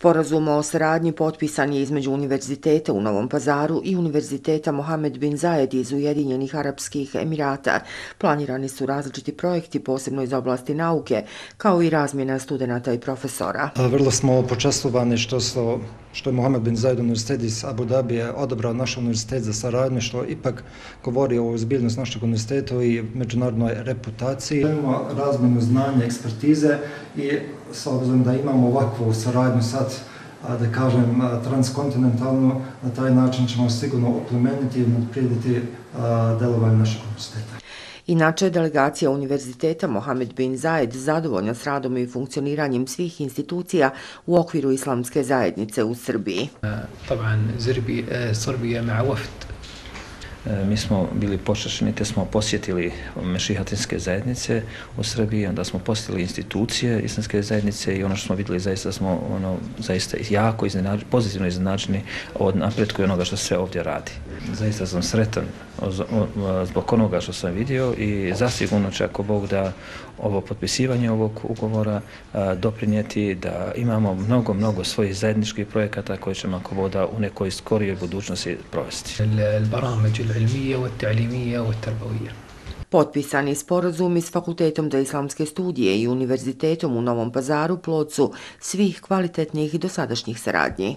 Sporazum o saradnji potpisan je između Univerziteta u Novom pazaru i Univerziteta Mohamed bin Zayed iz Ujedinjenih Arabskih Emirata. Planirani su različiti projekti, posebno iz oblasti nauke, kao i razmjena studenta i profesora. Vrlo smo počastovani što, su, što je Mohamed bin Zayed Univerzitet iz Abu Dhabi odabrao naš univerzitet za saradnje, što ipak govori o izbiljnost našeg univerziteta i međunarodnoj reputaciji. Imamo razmjenu znanja, ekspertize i s obzirom da imamo ovakvu saradnju sad, da kažem, transkontinentalno, na taj način ćemo sigurno oplemeniti i nadprijediti delovanje našeg univerziteta. Inače, delegacija Univerziteta Mohamed bin Zayed zadovoljna s radom i funkcioniranjem svih institucija u okviru islamske zajednice u Srbiji. Taban, Srbija ma waft E, E, mi smo bili počašeni te smo posjetili um, mešihatinske zajednice u Srbiji, onda smo posjetili institucije islamske zajednice i ono što smo vidjeli zaista smo ono, zaista jako iznenađeni, pozitivno iznenađeni od napretku i onoga što se ovdje radi. Zaista sam sretan zbog onoga što sam vidio i zasigurno će ako Bog da ovo potpisivanje ovog ugovora e, doprinijeti da imamo mnogo, mnogo svojih zajedničkih projekata koje ćemo ako Bog da u nekoj skorijoj budućnosti provesti. Potpisani sporazumi s Fakultetom za islamske studije i Univerzitetom u Novom pazaru plod su svih kvalitetnih dosadašnjih saradnji.